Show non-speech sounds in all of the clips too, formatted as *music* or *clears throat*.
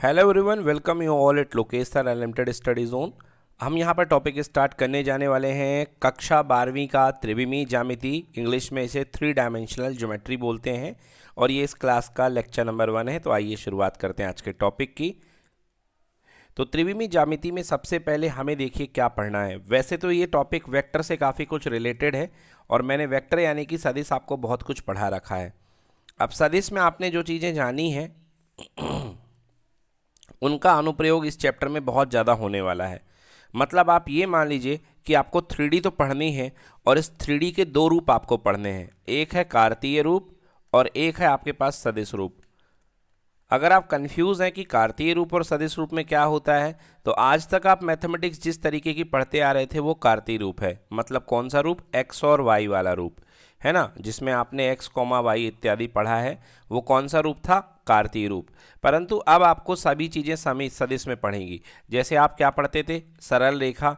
Hello everyone welcome you all at Lokesh sir unlimited study zone हम यहाँ पर topic start करने जाने वाले हैं कक्षा बारहवीं का त्रिविमी जामिति इंग्लिश में इसे थ्री डायमेंशनल ज्योमेट्री बोलते हैं और ये इस क्लास का लेक्चर नंबर वन है तो आइए शुरुआत करते हैं आज के टॉपिक की। तो त्रिविमी जामिति में सबसे पहले हमें देखिए क्या पढ़ना है। वैसे तो ये टॉपिक वेक्टर से काफ़ी कुछ रिलेटेड है और मैंने वेक्टर यानी कि सदिश आपको बहुत कुछ पढ़ा रखा है। अब सदिश में आपने जो चीज़ें जानी हैं उनका अनुप्रयोग इस चैप्टर में बहुत ज़्यादा होने वाला है। मतलब आप ये मान लीजिए कि आपको थ्री तो पढ़नी है और इस थ्री के दो रूप आपको पढ़ने हैं। एक है कार्तीय रूप और एक है आपके पास सदिश रूप। अगर आप कंफ्यूज हैं कि कार्तीय रूप और सदिश रूप में क्या होता है तो आज तक आप मैथमेटिक्स जिस तरीके की पढ़ते आ रहे थे वो कार्तीय रूप है। मतलब कौन सा रूप? एक्स और वाई वाला रूप। है ना? जिसमें आपने एक्स कॉमा वाई इत्यादि पढ़ा है, वो कौन सा रूप था? कार्तीय रूप। परंतु अब आपको सभी चीज़ें समी, सदिश में पढ़ेंगी। जैसे आप क्या पढ़ते थे? सरल रेखा।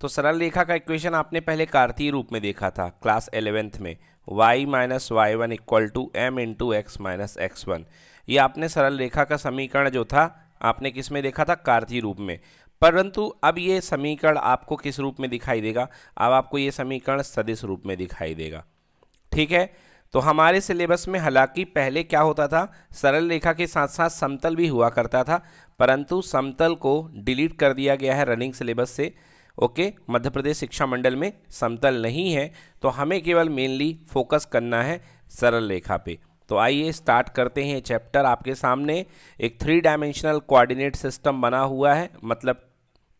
तो सरल रेखा का इक्वेशन आपने पहले कार्तीय रूप में देखा था क्लास एलेवेंथ में। y minus y one equal to m into x minus x one ये आपने सरल रेखा का समीकरण जो था, आपने किसमें देखा था? कार्तीय रूप में। परंतु अब ये समीकरण आपको किस रूप में दिखाई देगा? अब आपको ये समीकरण सदिश रूप में दिखाई देगा। ठीक है? तो हमारे सिलेबस में हालाँकि पहले क्या होता था, सरल रेखा के साथ साथ समतल भी हुआ करता था, परंतु समतल को डिलीट कर दिया गया है रनिंग सिलेबस से। ओके, मध्य प्रदेश शिक्षा मंडल में समतल नहीं है तो हमें केवल मेनली फोकस करना है सरल रेखा पे। तो आइए स्टार्ट करते हैं चैप्टर। आपके सामने एक थ्री डायमेंशनल कोऑर्डिनेट सिस्टम बना हुआ है मतलब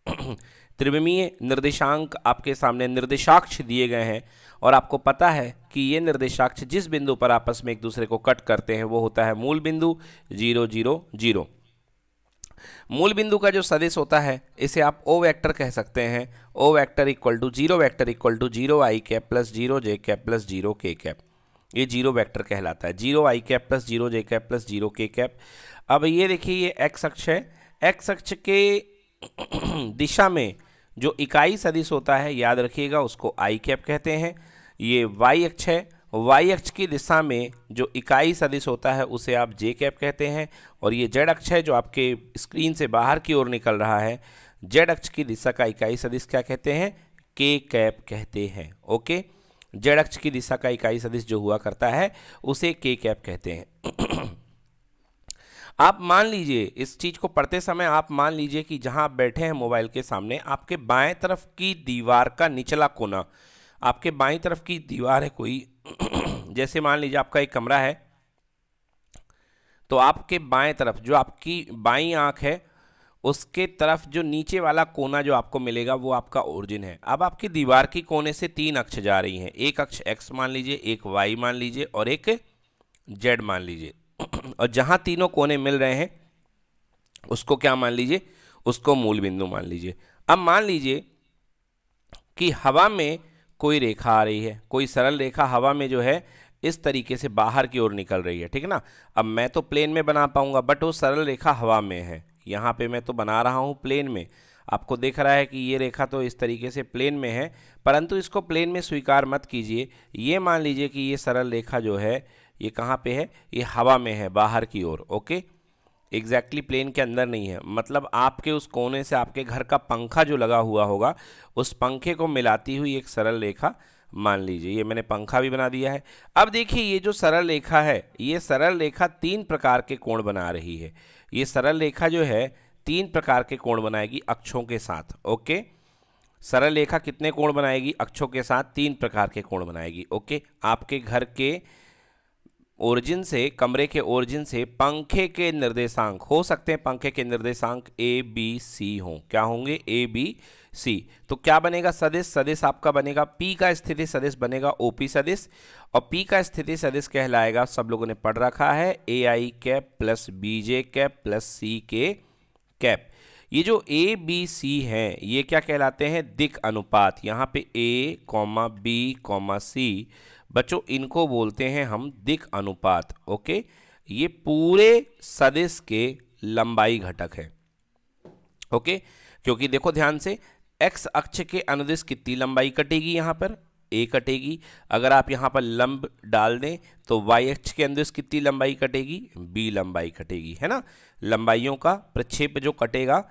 *clears throat* त्रिविमीय निर्देशांक आपके सामने निर्देशाक्ष दिए गए हैं। और आपको पता है कि ये निर्देशाक्ष जिस बिंदु पर आपस में एक दूसरे को कट करते हैं, वो होता है मूल बिंदु ज़ीरो ज़ीरो ज़ीरो। मूल बिंदु का जो सदिश होता है, इसे आप ओ वेक्टर कह सकते हैं। O vector equal to zero vector equal to zero i cap plus zero j cap plus zero k cap ये ज़ीरो वेक्टर कहलाता है। Zero i cap plus zero j cap plus zero k cap अब ये देखिए, ये x अक्ष है। X अक्ष के *clears throat* दिशा में जो इकाई सदिश होता है, याद रखिएगा, उसको आई कैप कहते हैं। ये वाई अक्ष है। वाई अक्ष की दिशा में जो इकाई सदिश होता है, उसे आप जे कैप कहते हैं और ये जेड अक्ष है जो आपके स्क्रीन से बाहर की ओर निकल रहा है। जेड अक्ष की दिशा का इकाई सदिश क्या कहते हैं? के कैप कहते हैं। ओके जेड अक्ष की दिशा का इकाई सदिश जो हुआ करता है, उसे के कैप कहते हैं। *clears throat* आप मान लीजिए, इस चीज़ को पढ़ते समय आप मान लीजिए कि जहाँ आप बैठे हैं मोबाइल के सामने, आपके बाएँ तरफ़ की दीवार का निचला कोना आपके बाईं तरफ़ की दीवार है कोई। *clears throat* जैसे मान लीजिए आपका एक कमरा है तो आपके बाएँ तरफ़ जो आपकी बाईं आँख है, उसके तरफ़ जो नीचे वाला कोना जो आपको मिलेगा, वो आपका ओरिजिन है। अब आपकी दीवार की कोने से तीन अक्ष जा रही हैं। एक अक्ष एक्स मान लीजिए, एक वाई मान लीजिए और एक जेड मान लीजिए। *clears throat* और जहाँ तीनों कोने मिल रहे हैं, उसको क्या मान लीजिए? उसको मूल बिंदु मान लीजिए। अब मान लीजिए कि हवा में कोई रेखा आ रही है, कोई सरल रेखा हवा में जो है इस तरीके से बाहर की ओर निकल रही है, ठीक है ना? अब मैं तो प्लेन में बना पाऊँगा, बट वो सरल रेखा हवा में है। यहाँ पे मैं तो बना रहा हूँ प्लेन में। आपको देख रहा है कि ये रेखा तो इस तरीके से प्लेन में है, परंतु इसको प्लेन में स्वीकार मत कीजिए। ये मान लीजिए कि ये सरल रेखा जो है, ये कहाँ पे है? ये हवा में है, बाहर की ओर, ओके? एग्जैक्टली प्लेन के अंदर नहीं है। मतलब आपके उस कोने से आपके घर का पंखा जो लगा हुआ होगा, उस पंखे को मिलाती हुई एक सरल रेखा मान लीजिए, ये मैंने पंखा भी बना दिया है। अब देखिए, ये जो सरल रेखा है, ये सरल रेखा तीन प्रकार के कोण बना रही है। ये सरल रेखा जो है, तीन प्रकार के कोण बनाएगी अक्षों के साथ, ओके? सरल रेखा कितने कोण बनाएगी? अक्षों के साथ तीन प्रकार के कोण बनाएगी, ओके? आपके घर के ओरिजिन से, कमरे के ओरिजिन से पंखे के निर्देशांक, हो सकते हैं पंखे के निर्देशांक ए बी सी हों। क्या होंगे? ए बी सी तो क्या बनेगा सदिश? सदिश आपका बनेगा पी का स्थिति, सदिश बनेगा ओपी सदिश। और पी का स्थिति, सदिश कहलाएगा, सब लोगों ने पढ़ रखा है a i cap plus b j cap plus c k cap ये जो ए बी सी हैं, ये क्या कहलाते हैं? दिक अनुपात। यहाँ पे a comma b comma c बच्चों, इनको बोलते हैं हम दिक अनुपात, ओके? ये पूरे सदिश के लंबाई घटक है, ओके? क्योंकि देखो ध्यान से एक्स अक्ष के अनुदिश कितनी लंबाई कटेगी यहाँ पर? ए कटेगी। अगर आप यहाँ पर लंब डाल दें तो वाई अक्ष के अंदर कितनी लंबाई कटेगी? बी लंबाई कटेगी, है ना? लंबाइयों का प्रक्षेप जो कटेगा,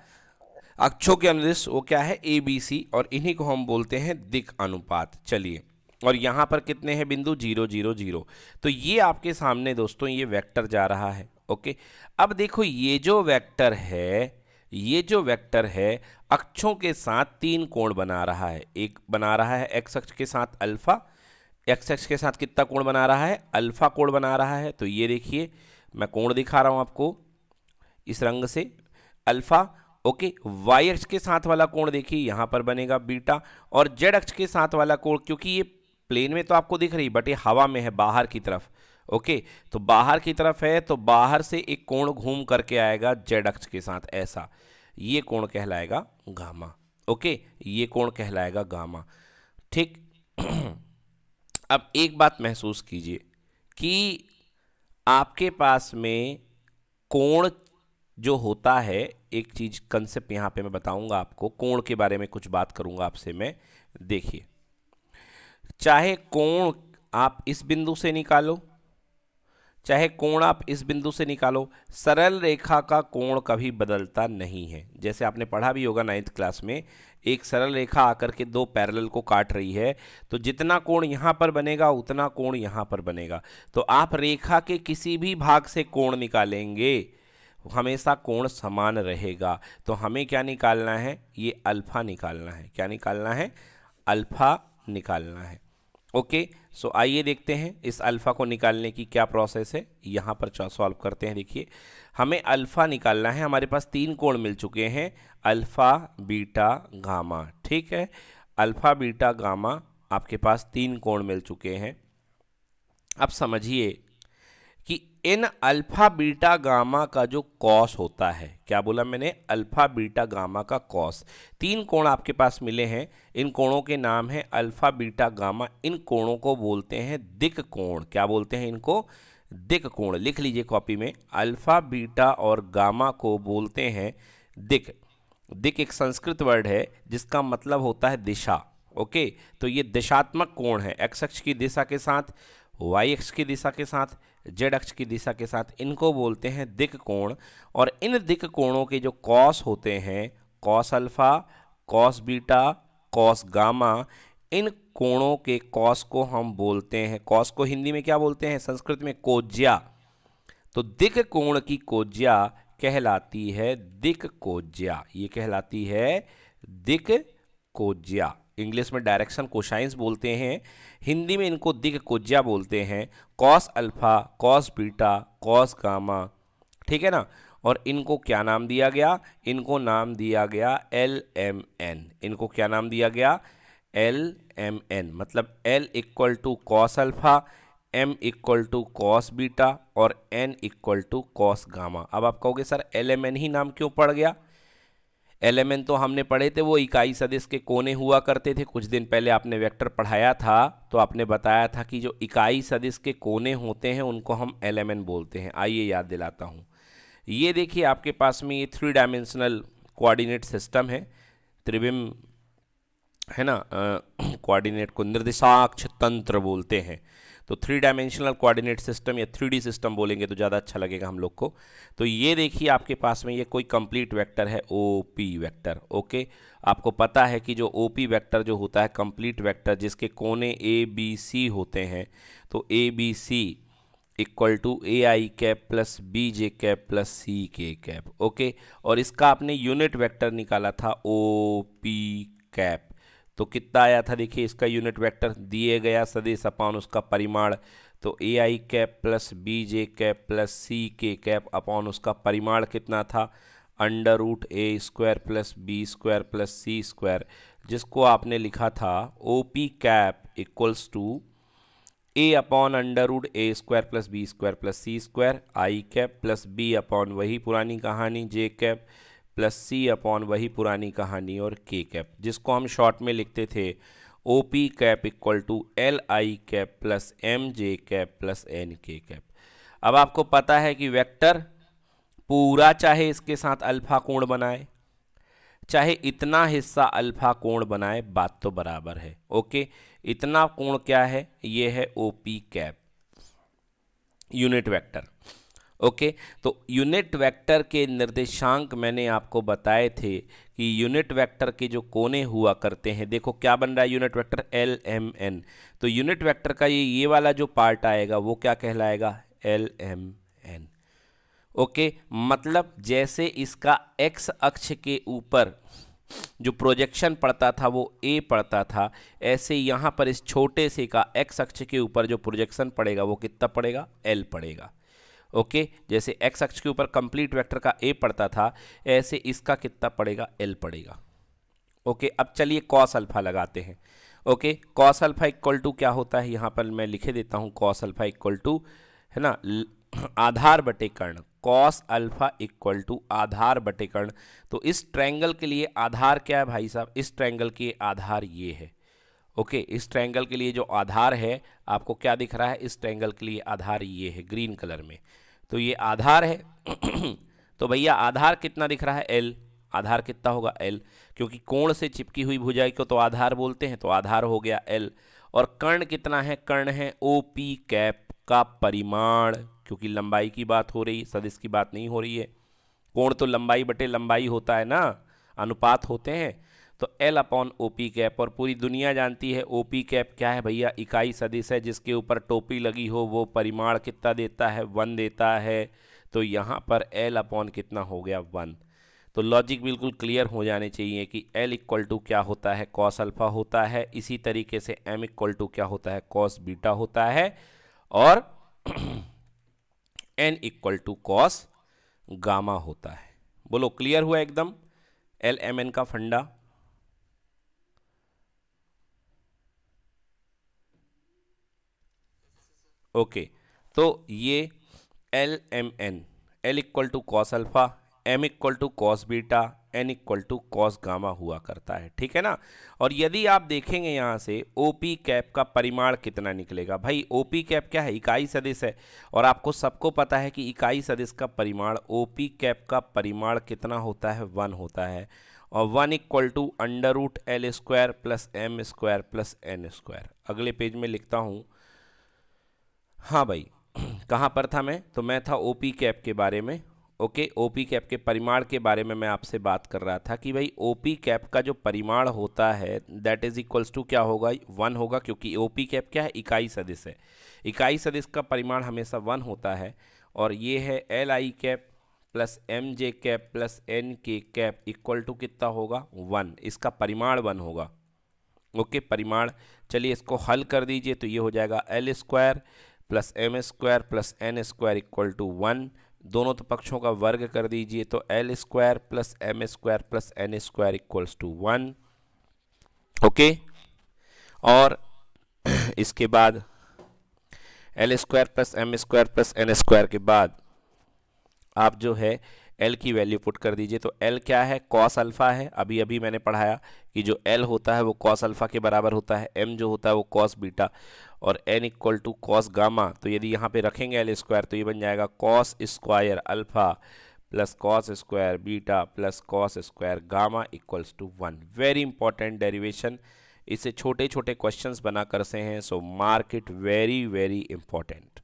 अक्षों के अनुदेश वो क्या है? ए बी सी और इन्हीं को हम बोलते हैं दिक अनुपात। चलिए। और यहाँ पर कितने हैं बिंदु? Zero zero zero. तो ये आपके सामने दोस्तों ये वेक्टर जा रहा है, ओके? अब देखो ये जो वेक्टर है, ये जो वेक्टर है, अक्षों के साथ तीन कोण बना रहा है। एक बना रहा है एक्स अक्ष के साथ अल्फ़ा एक्स अक्ष के साथ कितना कोण बना रहा है? अल्फ़ा कोण बना रहा है। तो ये देखिए, मैं कोण दिखा रहा हूँ आपको इस रंग से। Alpha, okay? वाई अक्ष के साथ वाला कोण देखिए, यहाँ पर बनेगा बीटा। और जेड अक्ष के साथ वाला कोण, क्योंकि ये प्लेन में तो आपको दिख रही, बट ये हवा में है, बाहर की तरफ़। ओके? तो बाहर की तरफ़ है तो बाहर से एक कोण घूम करके आएगा जेड अक्ष के साथ, ऐसा। ये कोण कहलाएगा गामा। ओके? ये कोण कहलाएगा गामा। ठीक? *clears throat* अब एक बात महसूस कीजिए कि आपके पास में कोण जो होता है, एक चीज़ कंसेप्ट यहाँ पे मैं बताऊँगा आपको। कोण के बारे में कुछ बात करूँगा आपसे मैं। देखिए। चाहे कोण आप इस बिंदु से निकालो, चाहे कोण आप इस बिंदु से निकालो, सरल रेखा का कोण कभी बदलता नहीं है। जैसे आपने पढ़ा भी होगा नाइन्थ क्लास में, एक सरल रेखा आकर के दो पैरेलल को काट रही है तो जितना कोण यहाँ पर बनेगा, उतना कोण यहाँ पर बनेगा। तो आप रेखा के किसी भी भाग से कोण निकालेंगे, हमेशा कोण समान रहेगा। तो हमें क्या निकालना है? ये अल्फ़ा निकालना है। क्या निकालना है? अल्फ़ा निकालना है। ओके, सो आइए देखते हैं इस अल्फ़ा को निकालने की क्या प्रोसेस है। यहाँ पर सॉल्व करते हैं, देखिए। हमें अल्फ़ा निकालना है, हमारे पास तीन कोण मिल चुके हैं, अल्फ़ा, बीटा, गामा, ठीक है? अल्फ़ा, बीटा, गामा, आपके पास तीन कोण मिल चुके हैं। अब समझिए इन अल्फ़ा बीटा गामा का जो कॉस होता है, क्या बोला मैंने? अल्फ़ा बीटा गामा का कॉस। तीन कोण आपके पास मिले हैं, इन कोणों के नाम है अल्फ़ा बीटा गामा, इन कोणों को बोलते हैं दिक कोण। क्या बोलते हैं इनको? दिक कोण। लिख लीजिए कॉपी में, अल्फ़ा बीटा और गामा को बोलते हैं दिक। दिक एक संस्कृत वर्ड है, जिसका मतलब होता है दिशा, ओके? तो ये दिशात्मक कोण है, एक्स अक्ष की दिशा के साथ वाई अक्ष की दिशा के साथ, जेड अक्ष की दिशा के साथ इनको बोलते हैं दिक कोण। और इन दिक कोणों के जो कॉस होते हैं, cos alpha, cos beta, cos gamma, इन कोणों के कॉस को हम बोलते हैं। कॉस को हिंदी में क्या बोलते हैं? संस्कृत में कोज्या। तो दिक कोण की कोज्या कहलाती है दिक कोज्या। ये कहलाती है दिक कोज्या। इंग्लिश में डायरेक्शन कोशाइंस बोलते हैं, हिंदी में इनको दिग कोज्या बोलते हैं, cos alpha, cos beta, cos gamma, ठीक है ना? और इनको क्या नाम दिया गया? इनको नाम दिया गया एल एम एन। इनको क्या नाम दिया गया? L m n. मतलब l equal to cos alpha, m equal to cos beta और n equal to cos gamma. अब आप कहोगे, सर, एल एम एन ही नाम क्यों पड़ गया? एलेमेन तो हमने पढ़े थे, वो इकाई सदिश के कोने हुआ करते थे। कुछ दिन पहले आपने वेक्टर पढ़ाया था तो आपने बताया था कि जो इकाई सदिश के कोने होते हैं, उनको हम एलेमेन बोलते हैं। आइए याद दिलाता हूँ। ये देखिए, आपके पास में ये थ्री डायमेंशनल कोऑर्डिनेट सिस्टम है। त्रिविम, है ना? कोऑर्डिनेट *clears throat* को निर्देशाक्ष तंत्र बोलते हैं। तो थ्री डायमेंशनल कोऑर्डिनेट सिस्टम या थ्री सिस्टम बोलेंगे तो ज़्यादा अच्छा लगेगा हम लोग को। तो ये देखिए आपके पास में ये कोई कंप्लीट वेक्टर है ओ पी वैक्टर ओके आपको पता है कि जो ओ पी वैक्टर जो होता है कंप्लीट वैक्टर जिसके कोने ए बी सी होते हैं तो a b c equal to a i cap plus b j cap plus c k cap okay और इसका आपने यूनिट वेक्टर निकाला था ओ पी कैप तो कितना आया था? देखिए, इसका यूनिट वेक्टर दिए गया, सदिश अपॉन उसका परिमाण तो a i cap plus b j cap plus c k cap upon उसका परिमाण कितना था? Under root a square plus b square plus c square जिसको आपने लिखा था O P cap equals to a upon under root a square plus b square plus c square i cap plus b upon वही पुरानी कहानी j cap plus c upon वही पुरानी कहानी और के कैप, जिसको हम शॉर्ट में लिखते थे O P cap equal to l i cap plus m j cap plus n k cap. अब आपको पता है कि वेक्टर पूरा चाहे इसके साथ अल्फ़ा कोण बनाए, चाहे इतना हिस्सा अल्फ़ा कोण बनाए, बात तो बराबर है। ओके? इतना कोण क्या है? ये है O P cap, unit vector. Okay? तो यूनिट वेक्टर के निर्देशांक मैंने आपको बताए थे कि यूनिट वेक्टर के जो कोने हुआ करते हैं, देखो क्या बन रहा है unit vector l m n तो यूनिट वेक्टर का ये ये वाला जो पार्ट आएगा, वो क्या कहलाएगा? L m n okay? मतलब जैसे इसका एक्स अक्ष के ऊपर जो प्रोजेक्शन पड़ता था, वो ए पड़ता था, ऐसे यहाँ पर इस छोटे से का एक्स अक्ष के ऊपर जो प्रोजेक्शन पड़ेगा, वो कितना पड़ेगा? एल पड़ेगा। ओके? जैसे एक्स अक्ष के ऊपर कंप्लीट वेक्टर का ए पड़ता था ऐसे इसका कितना पड़ेगा? एल पड़ेगा। ओके अब चलिए कॉस अल्फ़ा लगाते हैं। Okay cos alpha equal to क्या होता है? यहाँ पर मैं लिखे देता हूँ कॉस अल्फ़ा इक्वल टू है ना? आधार बटे कर्ण। कॉस अल्फ़ा इक्वल टू आधार बटे कर्ण। तो इस ट्रैंगल के लिए आधार क्या है भाई साहब? इस ट्रैंगल के आधार ये है। ओके okay, इस ट्रैंगल के लिए जो आधार है आपको क्या दिख रहा है? इस ट्रैंगल के लिए आधार ये है ग्रीन कलर में। तो ये आधार है। *clears throat* तो भैया, आधार कितना दिख रहा है? एल आधार कितना होगा? एल क्योंकि कोण से चिपकी हुई भुजाई को तो आधार बोलते हैं तो आधार हो गया एल और कर्ण कितना है? कर्ण है ओ पी कैप का परिमाण। क्योंकि लंबाई की बात हो रही, सदिश की बात नहीं हो रही है। कोण तो लंबाई बटे लंबाई होता है ना? अनुपात होते हैं। तो l upon O P cap और पूरी दुनिया जानती है ओ पी कैप क्या है भैया? इकाई सदिश है, जिसके ऊपर टोपी लगी हो, वो परिमाण कितना देता है? वन देता है। तो यहाँ पर एल अपॉन कितना हो गया? वन। तो लॉजिक बिल्कुल क्लियर हो जाने चाहिए कि एल इक्वल टू क्या होता है? कॉस अल्फ़ा होता है। इसी तरीके से एम इक्वल टू क्या होता है? कॉस बीटा होता है। और n equal to cos gamma होता है। बोलो क्लियर हुआ एकदम? एल एम एन का फंडा। ओके तो ये l m n, l equal to cos alpha, m equal to cos beta, n equal to cos gamma हुआ करता है, ठीक है ना? और यदि आप देखेंगे यहाँ से ओ पी कैप का परिमाण कितना निकलेगा? भाई ओ पी कैप क्या है? इकाई सदिश है। और आपको सबको पता है कि इकाई सदिश का परिमाण ओ पी कैप का परिमाण कितना होता है? वन होता है। और one equal to under root l square plus m square plus n square. अगले पेज में लिखता हूँ। हाँ भाई, कहाँ पर था मैं? तो मैं था ओपी कैप के बारे में, ओके? ओपी कैप के परिमाण के बारे में मैं आपसे बात कर रहा था कि भाई ओपी कैप का जो परिमाण होता है दैट इज़ इक्वल्स टू क्या होगा? वन होगा क्योंकि ओपी कैप क्या है? इकाई सदिश है। इकाई सदिश का परिमाण हमेशा वन होता है और ये है l i cap plus m j cap plus n k cap equal to कितना होगा? वन इसका परिमाण वन होगा। ओके, परिमाण। चलिए इसको हल कर दीजिए तो ये हो जाएगा l square plus m square plus n square equal to one. दोनों तो पक्षों का वर्ग कर दीजिए तो l square plus m square plus n square equals to one. Okay? और *clears throat* इसके बाद l square plus m square plus n square के बाद आप जो है एल की वैल्यू पुट कर दीजिए। तो एल क्या है? कॉस अल्फ़ा है। अभी अभी मैंने पढ़ाया कि जो एल होता है वो कॉस अल्फ़ा के बराबर होता है। एम जो होता है वो कॉस बीटा और n equal to cos gamma तो यदि यहाँ पे रखेंगे एल स्क्वायर तो ये बन जाएगा cos square alpha plus cos square beta plus cos square gamma equals to one very important derivation इसे छोटे छोटे क्वेश्चंस बना कर से हैं। So mark it very very important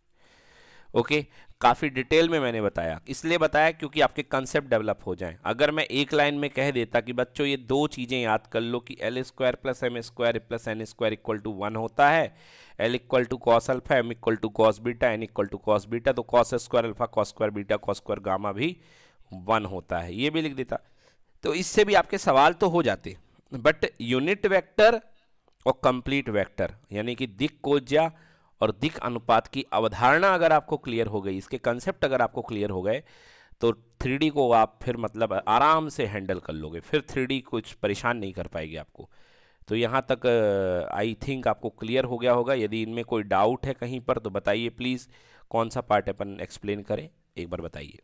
okay काफ़ी डिटेल में मैंने बताया। इसलिए बताया क्योंकि आपके कंसेप्ट डेवलप हो जाएँ। अगर मैं एक लाइन में कह देता कि बच्चों, ये दो चीज़ें याद कर लो कि l square plus m square plus n square equal to one होता है। L equal to cos alpha m equal to cos beta n equal to cos beta तो cos square alpha cos square beta cos square gamma भी one होता है। ये भी लिख देता। तो इससे भी आपके सवाल तो हो जाते। बट यूनिट वैक्टर और कंप्लीट वैक्टर यानी कि दिक कोज्या और दिक अनुपात की अवधारणा अगर आपको क्लियर हो गई, इसके कंसेप्ट अगर आपको क्लियर हो गए तो थ्री को आप फिर मतलब आराम से हैंडल कर लोगे, फिर थ्री कुछ परेशान नहीं कर पाएगी आपको। तो यहाँ तक आई थिंक आपको क्लियर हो गया होगा। यदि इनमें कोई डाउट है कहीं पर तो बताइए प्लीज़ कौन सा पार्ट अपन एक्सप्लेन करें, एक बार बताइए।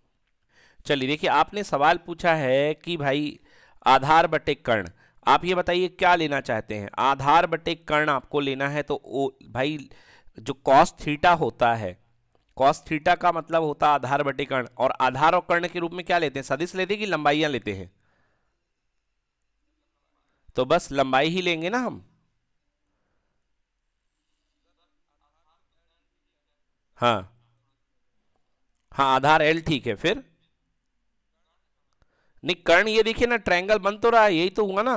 चलिए, देखिए, आपने सवाल पूछा है कि भाई, आधार बटे कर्ण, आप ये बताइए क्या लेना चाहते हैं? आधार बटे कर्ण आपको लेना है तो ओ, भाई जो कॉस थीटा होता है कॉस थीटा का मतलब होता है आधार बटे कर्ण और आधार और कर्ण के रूप में क्या लेते हैं? सदिश लेते हैं कि लंबाइयाँ लेते हैं? तो बस लंबाई ही लेंगे ना हम। हाँ। हाँ आधार एल ठीक है, फिर? नहीं, कर्ण ये देखिए ना ट्रायंगल बन तो रहा है, यही तो हुआ ना।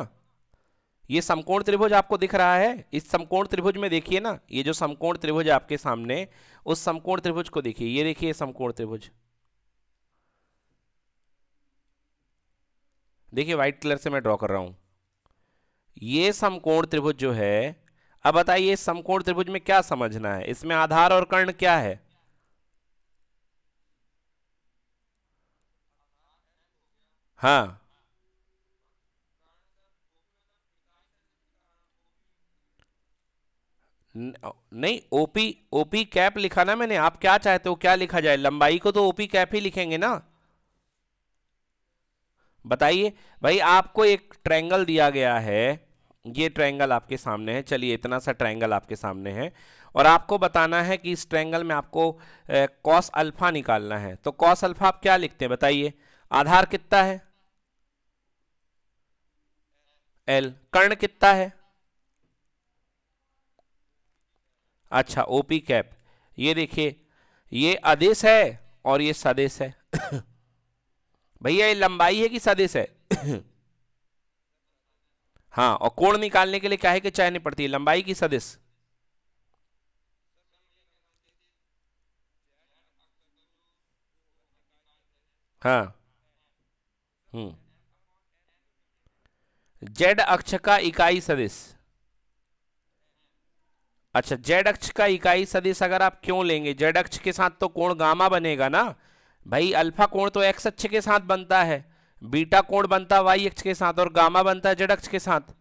ये समकोण त्रिभुज आपको दिख रहा है। इस समकोण त्रिभुज में देखिए ना, ये जो समकोण त्रिभुज है आपके सामने, उस समकोण त्रिभुज को देखिए। ये देखिए समकोण त्रिभुज। देखिए व्हाइट कलर से मैं ड्रॉ कर रहा हूँ। ये समकोण त्रिभुज जो है, अब बताइए समकोण त्रिभुज में क्या समझना है? इसमें आधार और कर्ण क्या है? हाँ। नहीं ओपी ओपी कैप लिखा ना मैंने। आप क्या चाहते हो, क्या लिखा जाए? लंबाई को तो ओपी कैप ही लिखेंगे ना। बताइए। भाई, आपको एक ट्रायंगल दिया गया है। ये ट्रायंगल आपके सामने है। चलिए, इतना सा ट्रायंगल आपके सामने है। और आपको बताना है कि इस ट्रायंगल में आपको कॉस अल्फ़ा निकालना है। तो कॉस अल्फ़ा आप क्या लिखते हैं, बताइए। आधार कितना है? एल कर्ण कितना है? अच्छा ओपी कैप ये देखिए, ये आदेश है और ये सदेश है। *coughs* भैया, ये लंबाई है कि सदेश है? *coughs* हाँ और कोण निकालने के लिए क्या है कि चाहनी पड़ती है? लंबाई की सदिश। हाँ। हम्म। जेड अक्ष का इकाई सदिश। अच्छा जेड अक्ष का इकाई सदिश अगर आप क्यों लेंगे? जेड अक्ष के साथ तो कोण गामा बनेगा ना? भाई, अल्फ़ा कोण तो एक्स अक्ष के साथ बनता है, बीटा कोण बनता वाई अक्ष के साथ और गामा बनता है जेड अक्ष के साथ।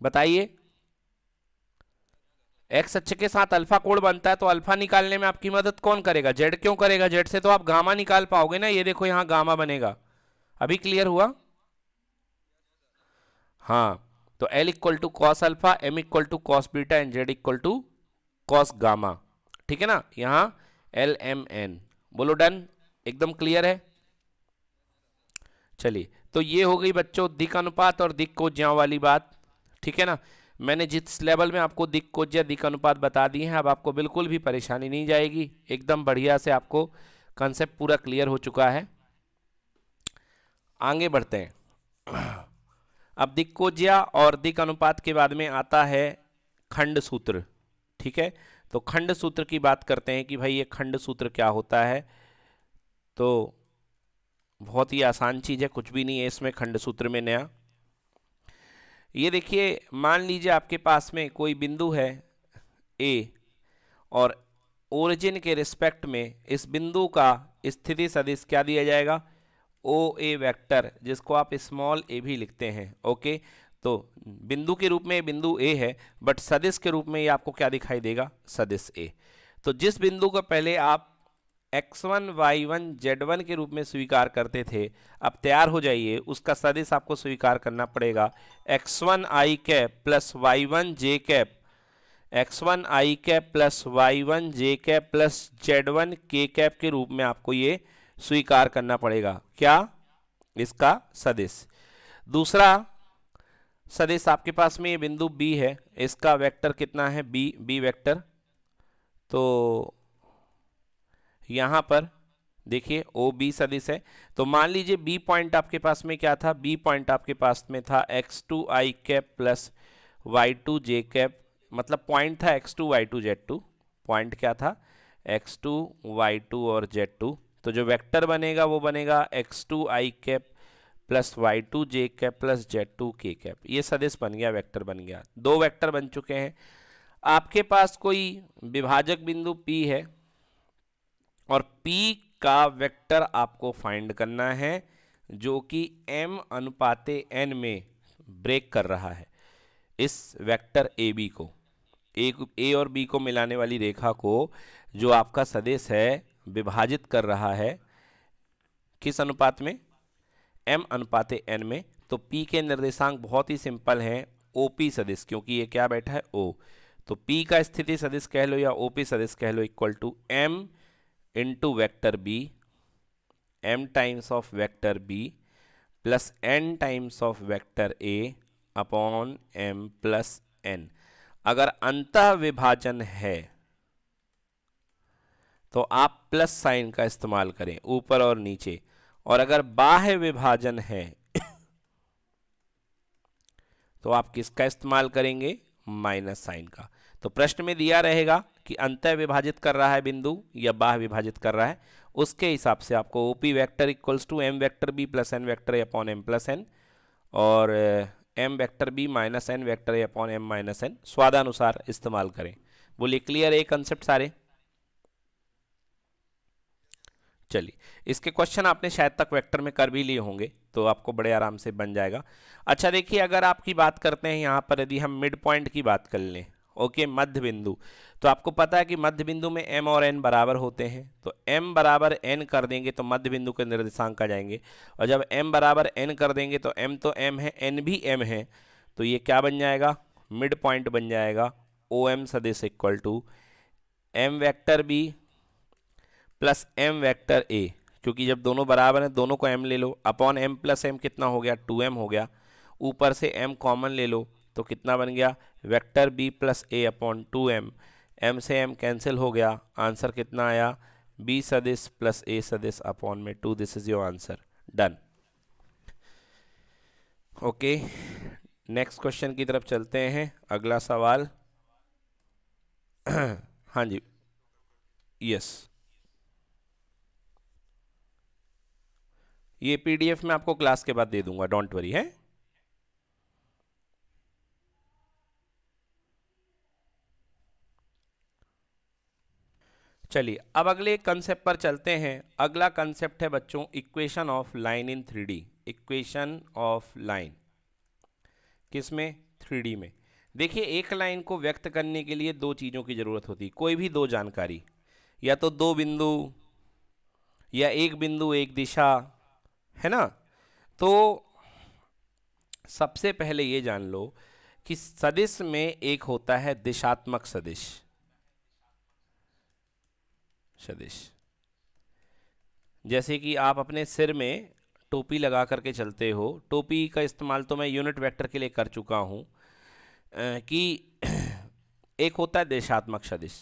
बताइए। एक्स अक्ष के साथ अल्फ़ा कोण बनता है तो अल्फ़ा निकालने में आपकी मदद कौन करेगा? जेड क्यों करेगा? जेड से तो आप गामा निकाल पाओगे ना? ये देखो, यहाँ गामा बनेगा। अभी क्लियर हुआ? हाँ। तो l equal to cos alpha m equal to cos beta and z equal to cos gamma ठीक है ना? यहाँ एल एम एन बोलो डन एकदम क्लियर है? चलिए तो ये हो गई बच्चों दिक अनुपात और दिक कोज्या वाली बात। ठीक है ना? मैंने जिस लेवल में आपको दिक, कोज्या, दिक अनुपात बता दिए हैं, अब आपको बिल्कुल भी परेशानी नहीं जाएगी। एकदम बढ़िया से आपको कंसेप्ट पूरा क्लियर हो चुका है। आगे बढ़ते हैं। अब दिक्कोज्या और दिक अनुपात के बाद में आता है खंड सूत्र ठीक है? तो खंड सूत्र की बात करते हैं कि भाई ये खंड सूत्र क्या होता है? तो बहुत ही आसान चीज़ है, कुछ भी नहीं है इसमें खंड सूत्र में नया। ये देखिए, मान लीजिए आपके पास में कोई बिंदु है ए और ओरिजिन के रिस्पेक्ट में इस बिंदु का स्थिति सदिश क्या दिया जाएगा? ओ ए वेक्टर जिसको आप स्मॉल ए भी लिखते हैं ओके तो बिंदु के रूप में बिंदु ए है बट सदिश के रूप में ये आपको क्या दिखाई देगा? सदिश ए तो जिस बिंदु को पहले आप x1, y1, z1 के रूप में स्वीकार करते थे अब तैयार हो जाइए उसका सदिश आपको स्वीकार करना पड़ेगा। X1 i cap plus y one j cap x one i cap plus y one j cap plus z one k cap के रूप में आपको ये स्वीकार करना पड़ेगा। क्या? इसका सदिश। दूसरा सदिश आपके पास में ये बिंदु बी है। इसका वेक्टर कितना है? B b vector. तो यहाँ पर देखिए ओ बी सदिश है। तो मान लीजिए बी पॉइंट आपके पास में क्या था? बी पॉइंट आपके पास में था x two i cap plus y two j cap मतलब पॉइंट था x two y two z two point क्या था? एक्स टू वाई टू और जेड टू तो जो वेक्टर बनेगा, वो बनेगा x two i cap plus y two j cap plus z two k cap ये सदिश बन गया वेक्टर बन गया। दो वेक्टर बन चुके हैं। आपके पास कोई विभाजक बिंदु P है और P का वेक्टर आपको फाइंड करना है, जो कि m अनुपाते n में ब्रेक कर रहा है इस वेक्टर ए बी को। ए ए और बी को मिलाने वाली रेखा को, जो आपका सदेश है विभाजित कर रहा है, किस अनुपात में? एम अनुपात एन में। तो पी के निर्देशांक बहुत ही सिंपल हैं ओ पी सदिश, क्योंकि ये क्या बैठा है? ओ तो पी का स्थिति सदिश कह लो या ओ पी सदिश कह लो equal to m into vector b m times of vector b plus n times of vector a upon m plus n अगर अंत विभाजन है तो आप प्लस साइन का इस्तेमाल करें, ऊपर और नीचे। और अगर बाह्य विभाजन है *coughs* तो आप किसका इस्तेमाल करेंगे? माइनस साइन का। तो प्रश्न में दिया रहेगा कि अंत विभाजित कर रहा है बिंदु या बाह्य विभाजित कर रहा है, उसके हिसाब से आपको OP vector equals to m vector b plus n vector upon m plus n और m vector b minus n vector upon m minus n स्वादानुसार इस्तेमाल करें। बोलिए क्लियर है कंसेप्ट सारे? चलिए, इसके क्वेश्चन आपने शायद तक वेक्टर में कर भी लिए होंगे तो आपको बड़े आराम से बन जाएगा। अच्छा देखिए, अगर आपकी बात करते हैं यहाँ पर, यदि हम मिड पॉइंट की बात कर लें, ओके मध्य बिंदु तो आपको पता है कि मध्य बिंदु में एम और एन बराबर होते हैं तो एम बराबर एन कर देंगे तो मध्य बिंदु के निर्देशांक आ जाएँगे, और जब एम बराबर एन कर देंगे तो एम तो एम है एन भी एम है तो ये क्या बन जाएगा? मिड पॉइंट बन जाएगा ओ एम सदिश equal to m vector b plus m vector a क्योंकि जब दोनों बराबर हैं, दोनों को एम ले लो। अपॉन एम प्लस एम कितना हो गया? टू एम हो गया। ऊपर से एम कॉमन ले लो तो कितना बन गया? Vector b plus a upon two m m से एम कैंसिल हो गया। आंसर कितना आया? बी सदिश प्लस ए सदिश अपॉन में two. This is your answer done okay next question की तरफ़ चलते हैं। अगला सवाल। *clears throat* हाँ जी। यस ये पीडीएफ में आपको क्लास के बाद दे दूँगा डोंट वरी है? चलिए, अब अगले कंसेप्ट पर चलते हैं। अगला कंसेप्ट है बच्चों equation of line in three D equation of line किसमें? थ्री में। देखिए, एक लाइन को व्यक्त करने के लिए दो चीज़ों की ज़रूरत होती कोई भी दो जानकारी। या तो दो बिंदु, या एक बिंदु, एक दिशा है ना? तो सबसे पहले ये जान लो कि सदिश में एक होता है दिशात्मक सदिश। सदिश। जैसे कि आप अपने सिर में टोपी लगा करके चलते हो, टोपी का इस्तेमाल तो मैं यूनिट वेक्टर के लिए कर चुका हूँ कि *clears throat* एक होता है दिशात्मक सदिश।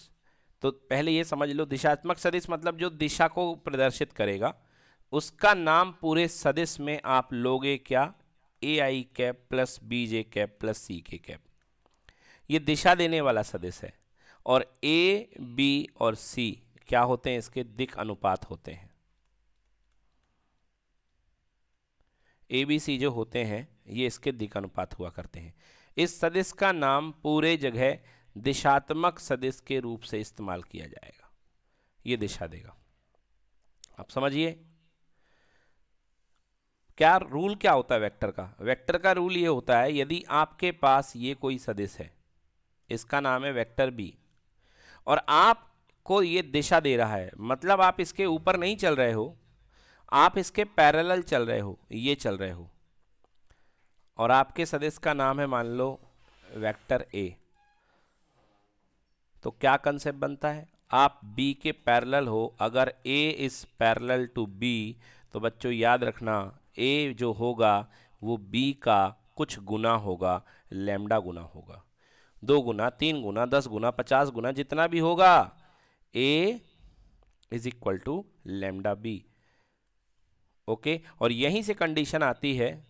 तो पहले ये समझ लो, दिशात्मक सदिश मतलब जो दिशा को प्रदर्शित करेगा उसका नाम पूरे सदिश में आप लोगे क्या? A i cap plus b j cap plus c k cap ये दिशा देने वाला सदिश है। और ए बी और सी क्या होते हैं? इसके दिक अनुपात होते हैं। ए बी सी जो होते हैं, ये इसके दिक अनुपात हुआ करते हैं। इस सदिश का नाम पूरे जगह दिशात्मक सदिश के रूप से इस्तेमाल किया जाएगा। ये दिशा देगा। आप समझिए? क्या रूल क्या होता है वेक्टर का? वेक्टर का रूल ये होता है, यदि आपके पास ये कोई सदिश है, इसका नाम है वेक्टर बी और आपको ये दिशा दे रहा है मतलब आप इसके ऊपर नहीं चल रहे हो, आप इसके पैरेलल चल रहे हो, ये चल रहे हो, और आपके सदिश का नाम है मान लो वेक्टर ए तो क्या कंसेप्ट बनता है? आप बी के पैरेलल हो, अगर a is parallel to b तो बच्चों याद रखना ए जो होगा, वो बी का कुछ गुना होगा, लेमडा गुना होगा। दो गुना, तीन गुना, दस गुना, पचास गुना, जितना भी होगा, a is equal to lambda b. Okay? और यहीं से कंडीशन आती है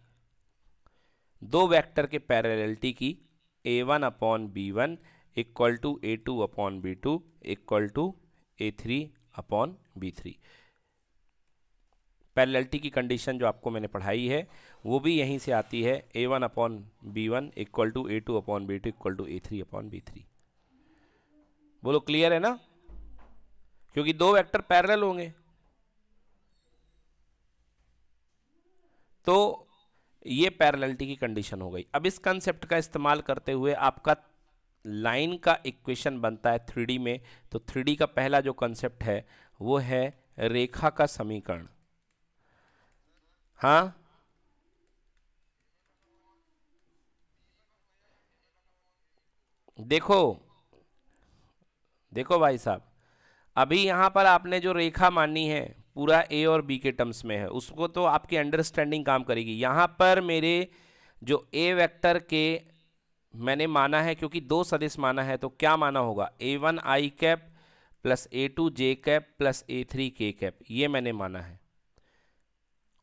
दो वेक्टर के पैरेललिटी की, a one upon b one equal to a two upon b two equal to a three upon b three. Parallelity की कंडीशन जो आपको मैंने पढ़ाई है, वो भी यहीं से आती है a one upon b one equal to a two upon b two equal to a three upon b three बोलो क्लियर है ना? क्योंकि दो वेक्टर पैरेलल होंगे। तो ये पैरेललिटी की कंडीशन हो गई। अब इस कंसेप्ट का इस्तेमाल करते हुए आपका लाइन का इक्वेशन बनता है थ्री में। तो थ्री का पहला जो कंसेप्ट है, वो है रेखा का समीकरण। हाँ देखो देखो भाई साहब, अभी यहाँ पर आपने जो रेखा मानी है, पूरा ए और बी के टर्म्स में है, उसको तो आपकी अंडरस्टैंडिंग काम करेगी। यहाँ पर मेरे जो ए वेक्टर के मैंने माना है, क्योंकि दो सदिश माना है तो क्या माना होगा? A one i cap plus a two j cap plus a three k cap ये मैंने माना है।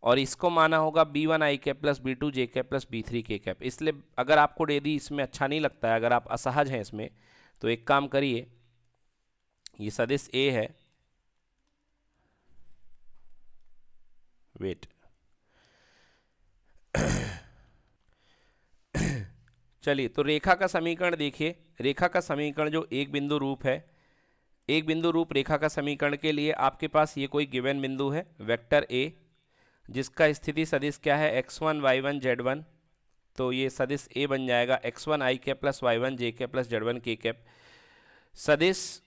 और इसको माना होगा b one i cap plus b two j cap plus b three k cap इसलिए अगर आपको यदि इसमें अच्छा नहीं लगता है, अगर आप असहज हैं इसमें तो एक काम करिए, ये सदिश ए है। वेट *coughs* चलिए तो रेखा का समीकरण देखिए। रेखा का समीकरण जो एक बिंदु रूप है, एक बिंदु रूप रेखा का समीकरण के लिए आपके पास ये कोई गिवन बिंदु है, वेक्टर ए जिसका स्थिति सदिश क्या है? X one y one z one तो ये सदिश ए बन जाएगा। एक्स वन आई के plus y one j k plus z one k cap सदिश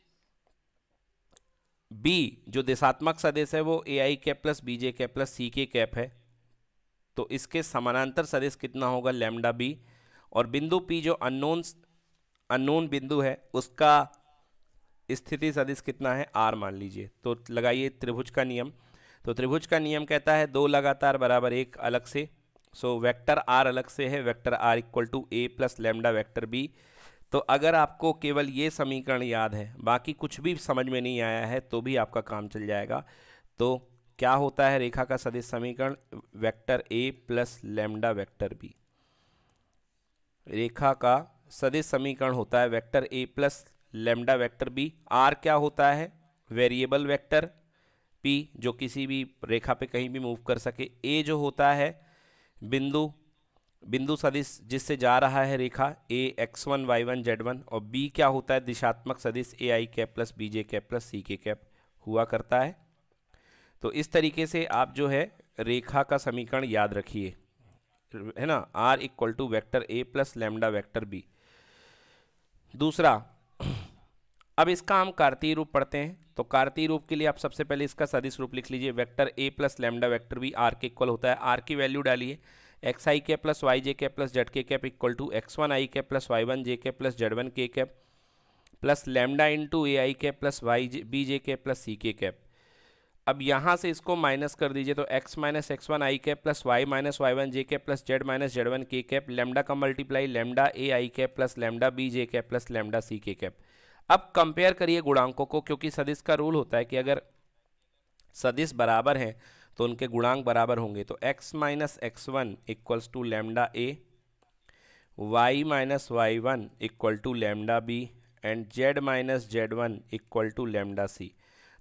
बी जो दिशात्मक सदिश है, वो a i cap plus b j cap plus c k cap है। तो इसके समानांतर सदिश कितना होगा? लेमडा बी और बिंदु पी जो अननोन अननोन बिंदु है, उसका स्थिति सदिश कितना है? आर मान लीजिए। तो लगाइए त्रिभुज का नियम। तो त्रिभुज का नियम कहता है दो लगातार बराबर एक अलग से। सो वेक्टर आर अलग से है vector r equal to a plus lambda vector b तो अगर आपको केवल ये समीकरण याद है, बाकी कुछ भी समझ में नहीं आया है तो भी आपका काम चल जाएगा। तो क्या होता है रेखा का सदिश समीकरण? Vector a plus lambda vector b रेखा का सदिश समीकरण होता है vector a plus lambda vector b r क्या होता है? वेरिएबल वेक्टर पी, जो किसी भी रेखा पे कहीं भी मूव कर सके। ए जो होता है, बिंदु बिंदु सदिश जिससे जा रहा है रेखा a x one y one z one और बी क्या होता है, दिशात्मक सदिश a i cap plus b j cap plus c k cap हुआ करता है। तो इस तरीके से आप जो है, रेखा का समीकरण याद रखिए। है ना? R equal to vector a plus lambda vector b दूसरा अब इसका हम कार्तीय रूप पढ़ते हैं तो कार्तीय रूप के लिए आप सबसे पहले इसका सदिश रूप लिख लीजिए vector a plus lambda vector b r के इक्वल होता है आर की वैल्यू डालिए एक्स आई के plus y j k plus z k cap equal to x one i k plus y one j k plus z one k cap plus lambda into a i k plus y j b j k plus c के cap अब यहाँ से इसको minus कर दीजिए तो x minus x one i cap plus y minus y one j cap plus z minus z one k cap lambda का multiply lambda a i cap plus lambda b j cap plus lambda c k cap अब compare करिए गुणांकों को, क्योंकि सदिश का rule होता है कि अगर सदिश बराबर हैं तो उनके गुणांक बराबर होंगे। तो x minus x one equals to lambda a y minus y one equal to lambda b and z minus z one equal to lambda c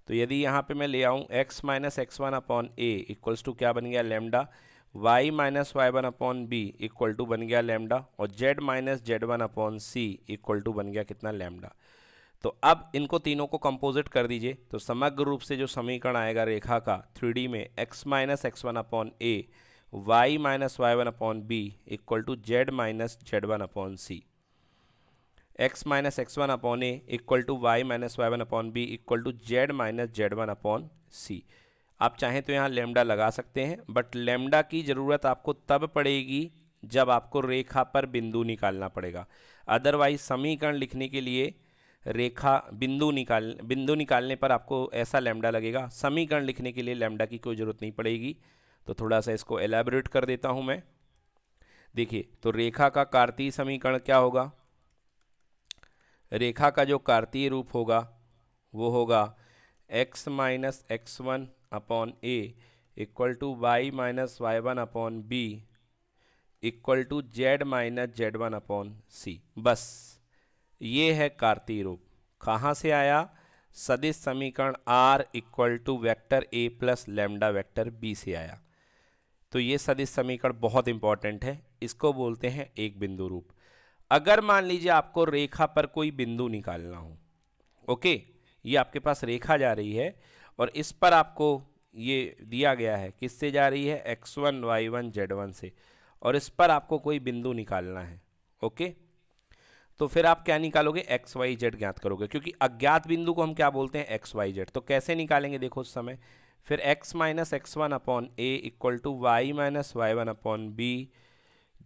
तो यदि यहाँ पे मैं ले आऊँ, x minus x one upon a equals to क्या बन गया? Lambda y minus y one upon b equal to बन गया लेमडा और z minus z one upon c equal to बन गया कितना? लेमडा तो अब इनको तीनों को कंपोजिट कर दीजिए। तो समग्र रूप से जो समीकरण आएगा रेखा का थ्री में x minus x one upon a y minus y one upon b equal to z minus z one upon c x minus x one upon a equal to y minus y one upon b equal to z minus z one upon c आप चाहें तो यहाँ lambda लगा सकते हैं but lambda की ज़रूरत आपको तब पड़ेगी जब आपको रेखा पर बिंदु निकालना पड़ेगा। अदरवाइज़ समीकरण लिखने के लिए रेखा बिंदु निकाल, बिंदु निकालने पर आपको ऐसा लैम्डा लगेगा। समीकरण लिखने के लिए लैम्डा की कोई ज़रूरत नहीं पड़ेगी। तो थोड़ा सा इसको एलेबोरेट कर देता हूँ मैं। देखिए तो रेखा का कार्तीय समीकरण क्या होगा? रेखा का जो कार्तीय रूप होगा, वो होगा x minus x one upon a equal to y minus y one upon b equal to z minus z one upon c बस। ये है कार्तीय रूप। कहाँ से आया? सदिश समीकरण R equal to vector a plus lambda vector b से आया। तो ये सदिश समीकरण बहुत इंपॉर्टेंट है। इसको बोलते हैं एक बिंदु रूप। अगर मान लीजिए आपको रेखा पर कोई बिंदु निकालना हो, ओके? ये आपके पास रेखा जा रही है और इस पर आपको ये दिया गया है, किससे जा रही है? X one y one z one से। और इस पर आपको कोई बिंदु निकालना है, ओके? तो फिर आप क्या निकालोगे? एक्स वाई जेड ज्ञात करोगे। क्योंकि अज्ञात बिंदु को हम क्या बोलते हैं? एक्स वाई जेड तो कैसे निकालेंगे? देखो उस समय। फिर x minus x one upon a equal to y minus y one upon b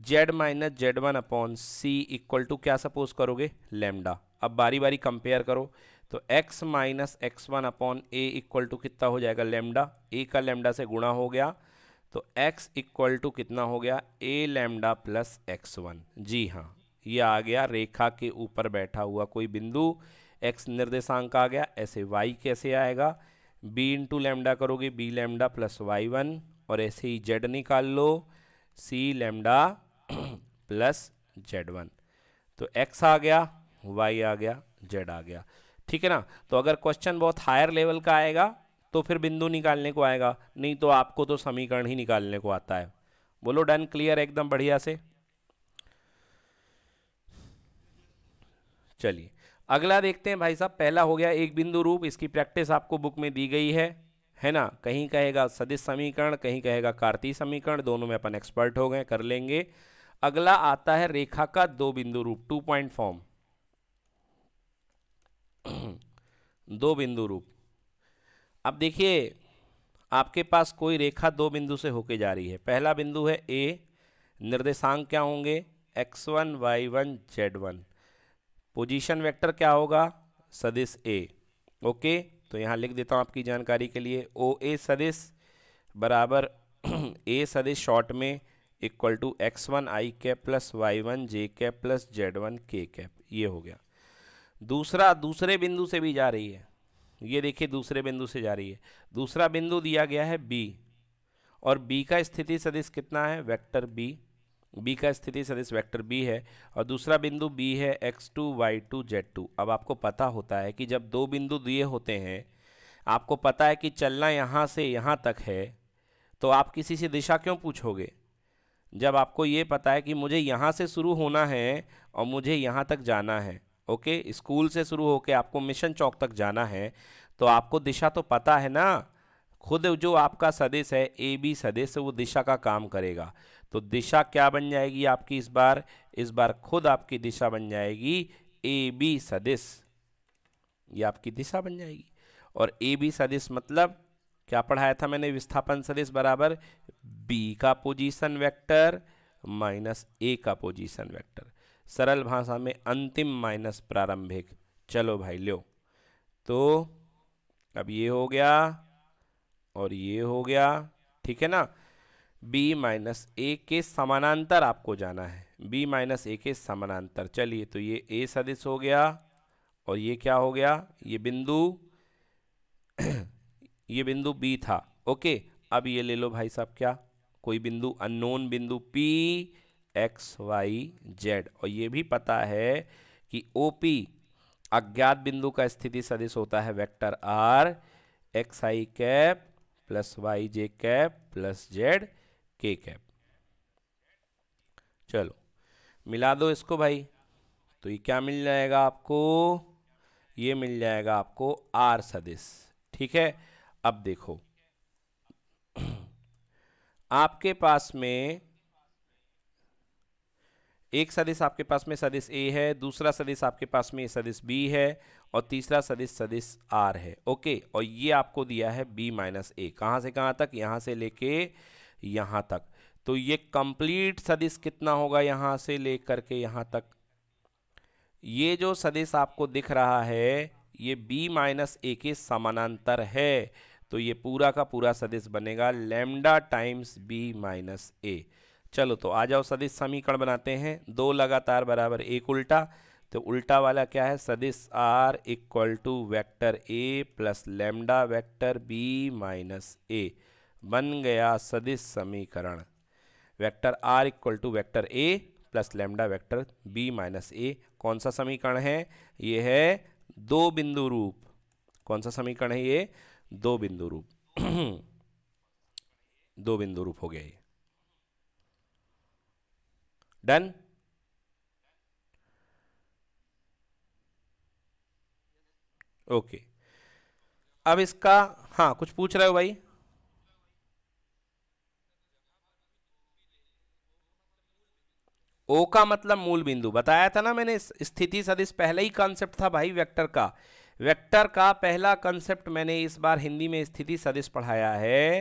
z minus z one upon c equal to क्या सपोज़ करोगे? लेमडा अब बारी बारी कंपेयर करो। तो x minus x one upon a equal to कितना हो जाएगा? लेमडा ए का लेमडा से गुणा हो गया। तो x इक्वल टू कितना हो गया? A lambda plus x one जी हाँ। ये आ गया, रेखा के ऊपर बैठा हुआ कोई बिंदु, x निर्देशांक आ गया, ऐसे y कैसे आएगा? B इंटू लेमडा करोगे, b lambda plus y one और ऐसे ही z निकाल लो, c lambda plus z one तो x आ गया, y आ गया, z आ गया। ठीक है ना? तो अगर क्वेश्चन बहुत हायर लेवल का आएगा तो फिर बिंदु निकालने को आएगा, नहीं तो आपको तो समीकरण ही निकालने को आता है। बोलो डन क्लियर एकदम बढ़िया से। चलिए, अगला देखते हैं भाई साहब, पहला हो गया एक बिंदु रूप, इसकी प्रैक्टिस आपको बुक में दी गई है है ना? कहीं कहेगा सदिश समीकरण, कहीं कहेगा कार्तीय समीकरण, दोनों में अपन एक्सपर्ट हो गए, कर लेंगे। अगला आता है रेखा का दो बिंदु रूप टू पॉइंट फॉर्म दो बिंदु रूप। अब देखिए, आपके पास कोई रेखा दो बिंदु से होके जा रही है। पहला बिंदु है ए निर्देशांक क्या होंगे? X one y one z one position vector क्या होगा? सदिश ए ओके? तो यहाँ लिख देता हूँ आपकी जानकारी के लिए। ओ ए सदिश बराबर *clears throat* ए सदिश शॉर्ट में equal to x one i cap plus y one j cap plus z one k cap ये हो गया। दूसरा, दूसरे बिंदु से भी जा रही है। ये देखिए, दूसरे बिंदु से जा रही है। दूसरा बिंदु दिया गया है बी और बी का स्थिति सदिश कितना है? वेक्टर बी बी का स्थिति सदिश वेक्टर बी है और दूसरा बिंदु बी है x two, y two, z two. अब आपको पता होता है कि जब दो बिंदु दिए होते हैं, आपको पता है कि चलना यहाँ से यहाँ तक है तो आप किसी से दिशा क्यों पूछोगे? जब आपको ये पता है कि मुझे यहाँ से शुरू होना है और मुझे यहाँ तक जाना है, ओके? स्कूल से शुरू होकर आपको मिशन चौक तक जाना है तो आपको दिशा तो पता है ना? खुद जो आपका सदिश है, ए बी सदिश, वो दिशा का काम करेगा। तो दिशा क्या बन जाएगी आपकी इस बार? इस बार खुद आपकी दिशा बन जाएगी ए बी सदिश। ये आपकी दिशा बन जाएगी। और ए बी सदिश मतलब क्या पढ़ाया था मैंने? विस्थापन सदिश बराबर बी का पोजीशन वेक्टर माइनस ए का पोजीशन वेक्टर सरल भाषा में अंतिम माइनस प्रारंभिक। चलो भाई, लो। तो अब ये हो गया और ये हो गया। ठीक है ना? B माइनस ए के समानांतर आपको जाना है। B माइनस ए के समानांतर। चलिए तो ये a सदिश हो गया और ये क्या हो गया? ये बिंदु *clears throat* ये बिंदु b था। ओके, अब ये ले लो भाई साहब क्या? कोई बिंदु अननोन बिंदु p एक्स वाई जेड और ये भी पता है कि ओ पी अज्ञात बिंदु का स्थिति सदिश होता है vector r x i cap plus y j cap plus z k cap चलो, मिला दो इसको भाई। तो ये क्या मिल जाएगा आपको? ये मिल जाएगा आपको आर सदिश, ठीक है? अब देखो। *clears throat* आपके पास में एक सदिश आपके पास में सदिश ए है, दूसरा सदिश आपके पास में सदिश बी है, और तीसरा सदिश सदिश आर है, ओके? और ये आपको दिया है बी माइनस ए। कहाँ से कहाँ तक? यहाँ से लेके यहाँ तक। तो ये कंप्लीट सदिश कितना होगा यहाँ से लेकर के यहाँ तक? ये जो सदिश आपको दिख रहा है, ये b माइनस ए के समानांतर है। तो ये पूरा का पूरा सदिश बनेगा lambda times b minus a चलो तो आ जाओ सदिश समीकरण बनाते हैं। दो लगातार बराबर एक उल्टा। तो उल्टा वाला क्या है? सदिश r equal to vector a plus lambda vector b minus a बन गया सदिश समीकरण। Vector r equal to vector a plus lambda vector b minus a कौन सा समीकरण है? ये है दो बिंदु रूप। कौन सा समीकरण है ये? दो बिंदु रूप। *clears throat* दो बिंदु रूप हो गया ये। डन? ओके। अब इसका हाँ कुछ पूछ रहे हो भाई? ओ का मतलब मूल बिंदु। बताया था ना मैंने, स्थिति सदिश पहले ही कॉन्सेप्ट था भाई वेक्टर का। वेक्टर का पहला कॉन्सेप्ट मैंने इस बार हिंदी में स्थिति सदिश पढ़ाया है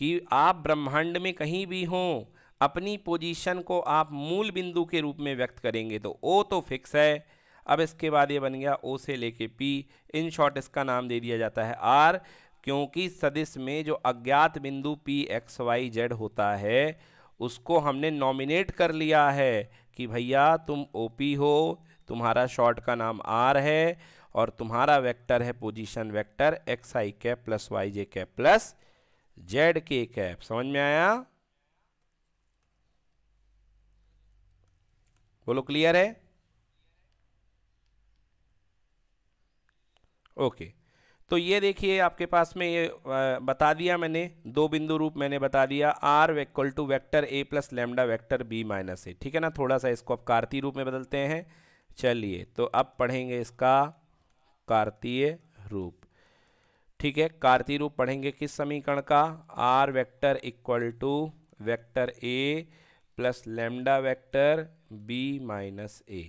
कि आप ब्रह्मांड में कहीं भी हों, अपनी पोजीशन को आप मूल बिंदु के रूप में व्यक्त करेंगे तो ओ तो फिक्स है। अब इसके बाद ये बन गया ओ से लेके पी। इन शॉर्ट इसका नाम दे दिया जाता है आर क्योंकि सदिश में जो अज्ञात बिंदु पी एक्स वाई जेड होता है उसको हमने नॉमिनेट कर लिया है कि भैया तुम ओपी हो, तुम्हारा शॉर्ट का नाम आर है और तुम्हारा वेक्टर है position vector x i cap plus y j cap plus z k cap समझ में आया? बोलो क्लियर है? ओके तो ये देखिए आपके पास में ये बता दिया मैंने, दो बिंदु रूप मैंने बता दिया r equal to vector a plus lambda vector b minus a ठीक है ना? थोड़ा सा इसको आप कार्तीय रूप में बदलते हैं। चलिए तो अब पढ़ेंगे इसका कार्तीय रूप, ठीक है? कार्तीय रूप पढ़ेंगे किस समीकरण का? R vector equal to vector a plus lambda vector b minus a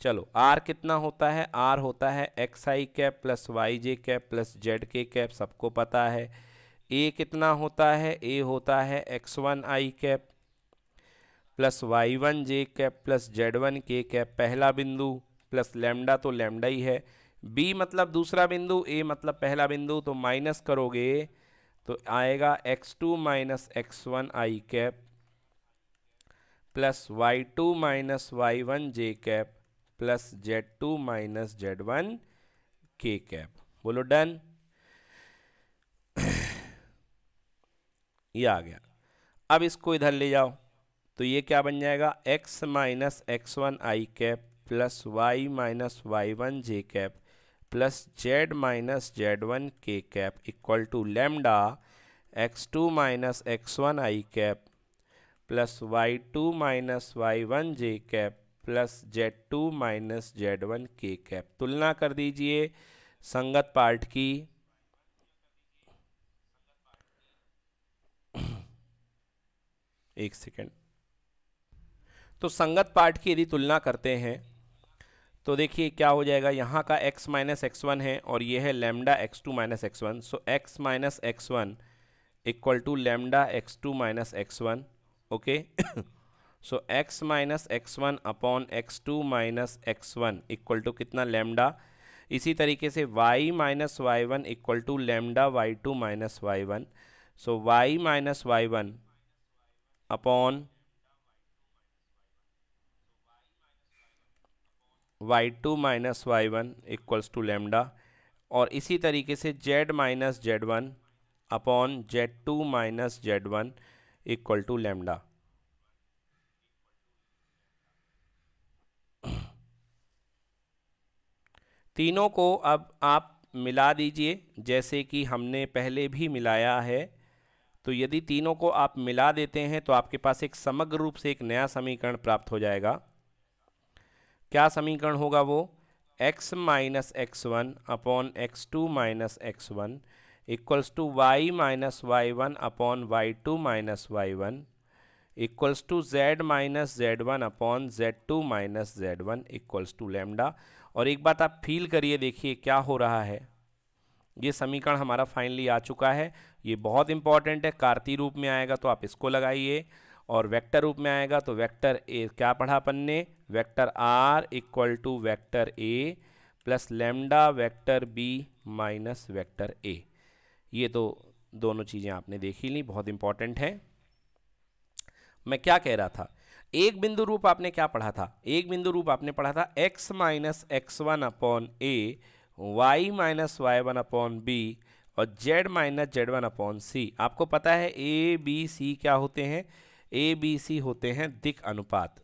चलो आर कितना होता है? आर होता है x i cap plus y j cap plus z k cap सबको पता है। ए कितना होता है? ए होता है x one i cap plus y one j cap plus z one k cap पहला बिंदु प्लस लेमडा तो लेमडा ही है। बी मतलब दूसरा बिंदु ए मतलब पहला बिंदु तो माइनस करोगे तो आएगा x two minus x one i cap plus y two minus y one j cap plus z two minus z one k cap बोलो डन ये आ गया। अब इसको इधर ले जाओ। तो ये क्या बन जाएगा? X minus x one i cap plus y minus y one j cap plus z minus z one k cap equal to lambda x two minus x one i cap plus y two minus y one j cap plus z two minus z one k cap. तुलना कर दीजिए संगत part की। एक second. तो संगत part की यदि तुलना करते हैं तो देखिए क्या हो जाएगा। यहाँ का x माइनस एक्स वन है और ये है lambda x two minus x one. So x minus x one equal to lambda x two minus x one, okay? So x minus x one upon x two minus x one equal to कितना lambda इसी तरीके से y minus y one equal to lambda y two minus y one so y minus y one upon y two minus y one equals to lambda और इसी तरीके से z minus z one upon z two minus z one equal to lambda तीनों को अब आप मिला दीजिए, जैसे कि हमने पहले भी मिलाया है। तो यदि तीनों को आप मिला देते हैं तो आपके पास एक समग्र रूप से एक नया समीकरण प्राप्त हो जाएगा। क्या समीकरण होगा वो? X minus x one upon x two minus x one equals to y minus y one upon y two minus y one equals to z minus z one upon z two minus z one equals to lambda और एक बात आप feel करिए, देखिए क्या हो रहा है। ये समीकरण हमारा फाइनली आ चुका है। ये बहुत इंपॉर्टेंट है। कार्ती रूप में आएगा तो आप इसको लगाइए और वेक्टर रूप में आएगा तो वेक्टर ए क्या पढ़ा अपन ने? Vector r equal to vector a plus lambda vector b minus vector a ये तो दोनों चीज़ें आपने देखी ली, बहुत इंपॉर्टेंट है। मैं क्या कह रहा था? एक बिंदु रूप आपने क्या पढ़ा था? एक बिंदु रूप आपने पढ़ा था x minus x one upon a y minus y one upon b और z minus z one upon c आपको पता है ए बी सी क्या होते हैं? ए बी सी होते हैं दिक अनुपात।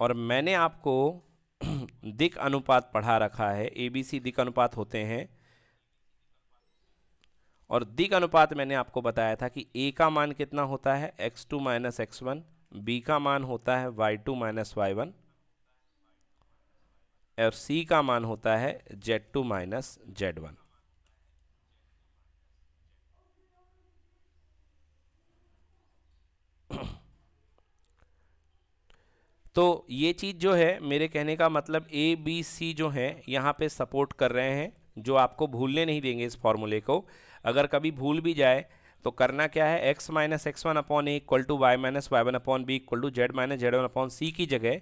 और मैंने आपको *clears throat* दिक अनुपात पढ़ा रखा है। ए बी सी दिक अनुपात होते हैं। और दिग अनुपात मैंने आपको बताया था कि ए का मान कितना होता है? X two minus x one B का मान होता है Y two minus Y one और सी का मान होता है Z two minus Z one तो ये चीज़ जो है, मेरे कहने का मतलब ए बी सी जो है, यहाँ पे सपोर्ट कर रहे हैं, जो आपको भूलने नहीं देंगे इस फॉर्मूले को। अगर कभी भूल भी जाए तो करना क्या है? X minus x one upon a equal to y minus y one upon b equal to z minus z one upon c की जगह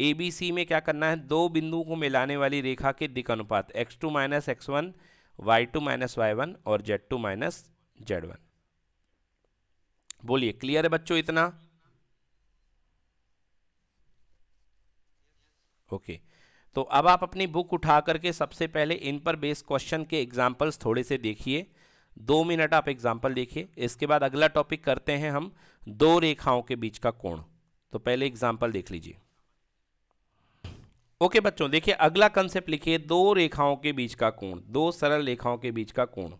ए बी सी में क्या करना है? दो बिंदुओं को मिलाने वाली रेखा के दिक अनुपात x two minus x one y two minus y one और z two minus z one बोलिए क्लियर है बच्चों इतना? ओके तो अब आप अपनी बुक उठा करके सबसे पहले इन पर बेस क्वेश्चन के एग्जाम्पल्स थोड़े से देखिए। दो मिनट आप एग्ज़ाम्पल देखिए। इसके बाद अगला टॉपिक करते हैं हम दो रेखाओं के बीच का कोण। तो पहले एग्ज़ाम्पल देख लीजिए। ओके बच्चों, देखिए, अगला कंसेप्ट लिखिए, दो रेखाओं के बीच का कोण, दो सरल रेखाओं के बीच का कोण।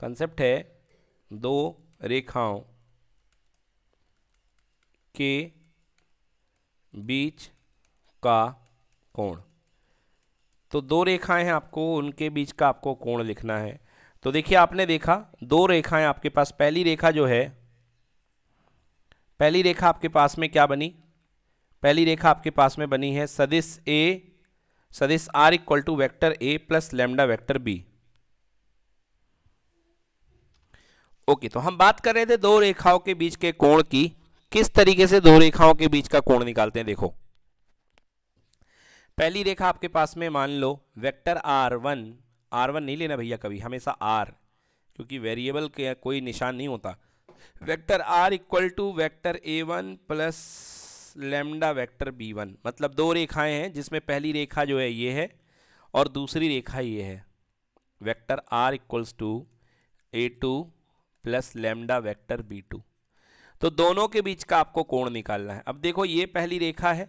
कंसेप्ट है दो रेखाओं के बीच का कोण। तो दो रेखाएँ हैं आपको, उनके बीच का आपको कोण लिखना है। तो देखिए आपने देखा, दो रेखाएँ आपके पास। पहली रेखा जो है, पहली रेखा आपके पास में क्या बनी? पहली रेखा आपके पास में बनी है सदिश ए सदिश r equal to vector a plus lambda vector b okay तो हम बात कर रहे थे दो रेखाओं के बीच के कोण की। किस तरीके से दो रेखाओं के बीच का कोण निकालते हैं, देखो। पहली रेखा आपके पास में मान लो vector r one r one नहीं लेना भैया कभी, हमेशा आर क्योंकि वेरिएबल के कोई निशान नहीं होता। Vector r equal to vector a one plus lambda vector b one मतलब दो रेखाएँ हैं जिसमें पहली रेखा जो है ये है और दूसरी रेखा ये है। Vector r equals to a two plus lambda vector b two तो दोनों के बीच का आपको कोण निकालना है। अब देखो, ये पहली रेखा है,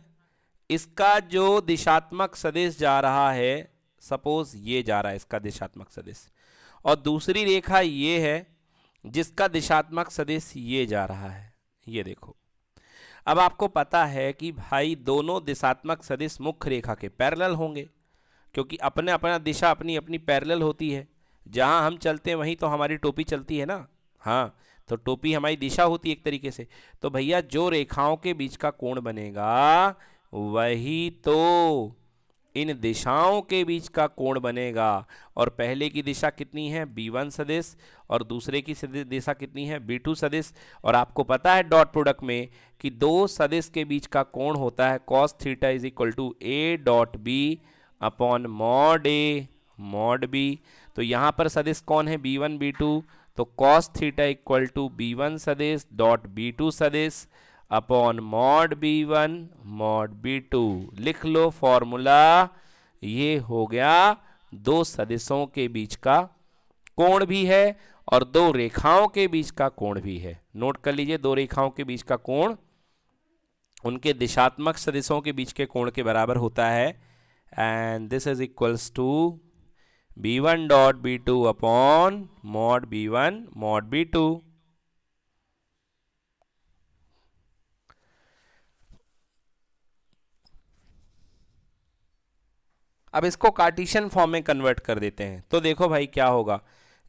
इसका जो दिशात्मक सदिश जा रहा है सपोज़ ये जा रहा है इसका दिशात्मक सदिश। और दूसरी रेखा ये है, जिसका दिशात्मक सदिश ये जा रहा है। ये देखो। अब आपको पता है कि भाई दोनों दिशात्मक सदिश मुख्य रेखा के पैरेलल होंगे, क्योंकि अपने अपना दिशा अपनी अपनी पैरेलल होती है। जहाँ हम चलते हैं, वहीं तो हमारी टोपी चलती है ना? हाँ तो टोपी हमारी दिशा होती है एक तरीके से। तो भैया, जो रेखाओं के बीच का कोण बनेगा, वही तो इन दिशाओं के बीच का कोण बनेगा। और पहले की दिशा कितनी है? बी वन सदिश। और दूसरे की दिशा कितनी है? बी टू सदिश। और आपको पता है डॉट प्रोडक्ट में कि दो सदिश के बीच का कोण होता है cos theta is equal to a dot b upon mod a mod b तो यहाँ पर सदिश कौन है? बी वन बी टू तो cos theta equal to b one सदिश डॉट बी टू सदिश। Upon mod b one mod b two लिख लो फॉर्मूला ये हो गया दो सदिशों के बीच का कोण भी है और दो रेखाओं के बीच का कोण भी है। नोट कर लीजिए, दो रेखाओं के बीच का कोण उनके दिशात्मक सदिशों के बीच के कोण के बराबर होता है। And this is equals to b one dot b two upon mod b one mod b two अब इसको कार्टिशन फॉर्म में कन्वर्ट कर देते हैं। तो देखो भाई क्या होगा।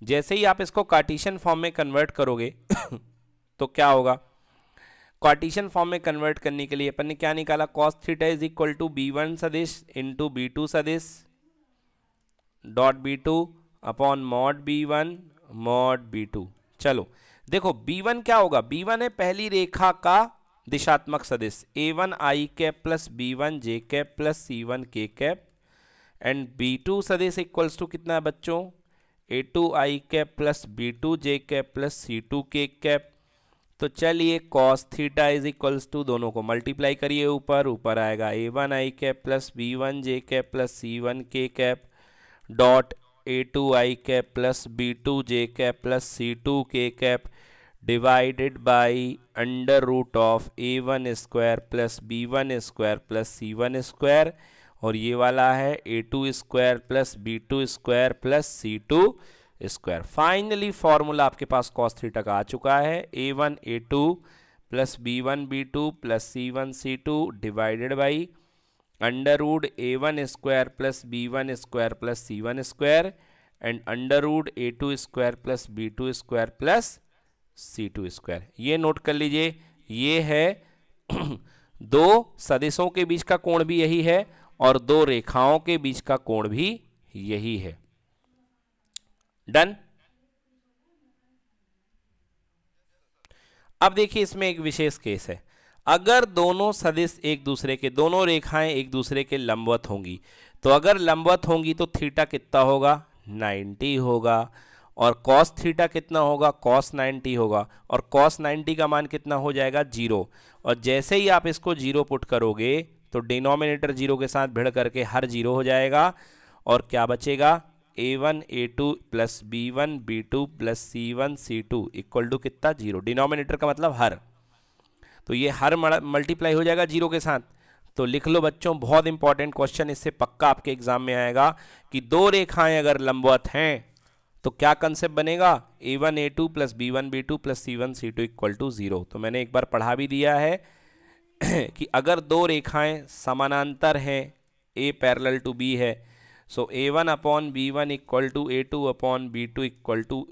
जैसे ही आप इसको कार्टिशन फॉर्म में कन्वर्ट करोगे *coughs* तो क्या होगा? कार्टिशन फॉर्म में कन्वर्ट करने के लिए अपन ने क्या निकाला? Cos theta is equal to b one सदिश इंटू बी टू सदिश dot b two upon mod b one mod b two चलो, देखो बी वन क्या होगा? बी वन है पहली रेखा का दिशात्मक सदिश। A one I cap plus B one J cap plus C one K cap and B two सदिश इक्वल्स टू कितना है बच्चों? A two I cap plus B two J cap plus C two K cap. तो चलिए cos theta is equals to दोनों को multiply करिए ऊपर। ऊपर आएगा A one I cap plus B one J cap plus C one K cap. Dot A two I cap plus B two J cap plus C two K cap. Divided by under root of A one square plus B one square plus C one square और ये वाला है A two square plus B two square plus C two square finally formula आपके पास cos theta का आ चुका है। A one A two plus B one B two plus C one C two divided by under root A one square plus B one square plus C one square and under root A two square plus B two square plus C two square ये note कर लीजिए। ये है *clears throat* दो सदिशों के बीच का कोण भी यही है और दो रेखाओं के बीच का कोण भी यही है। डन अब देखिए इसमें एक विशेष केस है। अगर दोनों सदिश एक दूसरे के, दोनों रेखाएँ एक दूसरे के लंबवत होंगी तो अगर लंबवत होंगी तो थीटा कितना होगा? 90 होगा। और कॉस थीटा कितना होगा? कॉस 90 होगा। और कॉस 90 का मान कितना हो जाएगा? ज़ीरो। और जैसे ही आप इसको ज़ीरो पुट करोगे तो डिनोमिनेटर ज़ीरो के साथ भिड़ करके हर ज़ीरो हो जाएगा। और क्या बचेगा? A one A two plus B one B two plus C one C two equal to कितना? ज़ीरो डिनोमिनेटर का मतलब हर। तो ये हर मल्टीप्लाई हो जाएगा ज़ीरो के साथ। तो लिख लो बच्चों, बहुत इंपॉर्टेंट क्वेश्चन इससे पक्का आपके एग्ज़ाम में आएगा कि दो रेखाएँ अगर लंबवत हैं तो क्या कंसेप्ट बनेगा? A one A two plus B one B two plus C one C two equal to zero तो मैंने एक बार पढ़ा भी दिया है। *clears throat* कि अगर दो रेखाएँ समानांतर हैं ए पैरेलल टू बी है so A one upon B one equal to A two upon B two equal to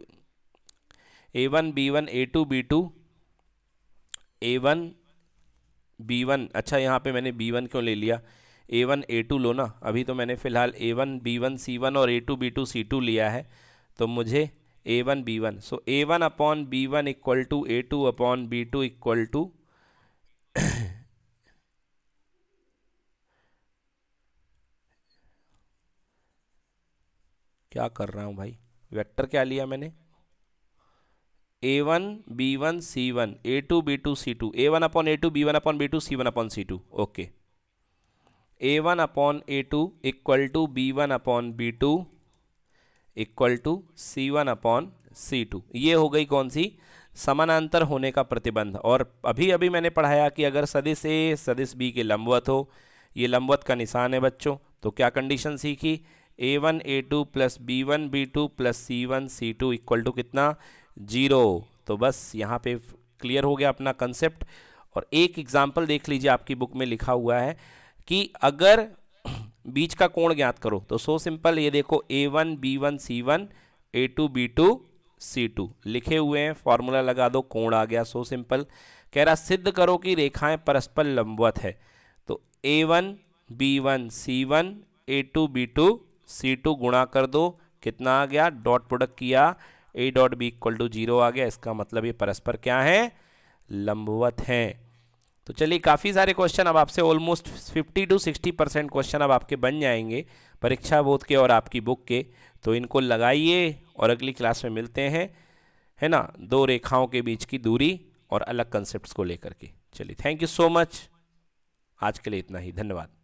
A one B one A two B two A one B one अच्छा यहाँ पे मैंने बी वन क्यों ले लिया? ए one A to low ना। अभी तो मैंने फ़िलहाल A one B one C one और A two B two C two लिया है तो मुझे A one B one so A one upon B one equal to A two upon B two equal to क्या कर रहा हूँ भाई? वेक्टर क्या लिया मैंने? A one B one C one A two B two C two A one upon A two B one upon B two C one upon C two okay A one upon A two equal to B one upon B two equal to C one upon C two ये हो गई कौन सी? समानांतर होने का प्रतिबंध। और अभी अभी मैंने पढ़ाया कि अगर सदिश ए सदिश बी के लंबवत हो, ये लंबवत का निशान है बच्चों। तो क्या कंडीशन सीखी A one A two plus B one B two plus C one C two equal to कितना? ज़ीरो तो बस यहाँ पे क्लियर हो गया अपना कंसेप्ट और एक एग्ज़ाम्पल देख लीजिए, आपकी बुक में लिखा हुआ है कि अगर *clears throat* बीच का कोण ज्ञात करो तो सो सिंपल ये देखो A one B one C one A two B two C two लिखे हुए हैं फॉर्मूला लगा दो, कोण आ गया सो सिंपल कह रहा, सिद्ध करो कि रेखाएँ परस्पर लंबवत है। तो A one B one C one A two B two C two गुणा कर दो, कितना आ गया? डॉट प्रोडक्ट किया। A dot B equal to zero आ गया। इसका मतलब ये परस्पर क्या है? लंबवत हैं। तो चलिए, काफ़ी सारे क्वेश्चन अब आपसे ऑलमोस्ट 50 टू 60 परसेंट क्वेश्चन अब आपके बन जाएँगे परीक्षा बोध के और आपकी बुक के। तो इनको लगाइए और अगली क्लास में मिलते हैं, है ना? दो रेखाओं के बीच की दूरी और अलग कंसेप्ट को लेकर के। चलिए थैंक यू सो मच आज के लिए इतना ही। धन्यवाद।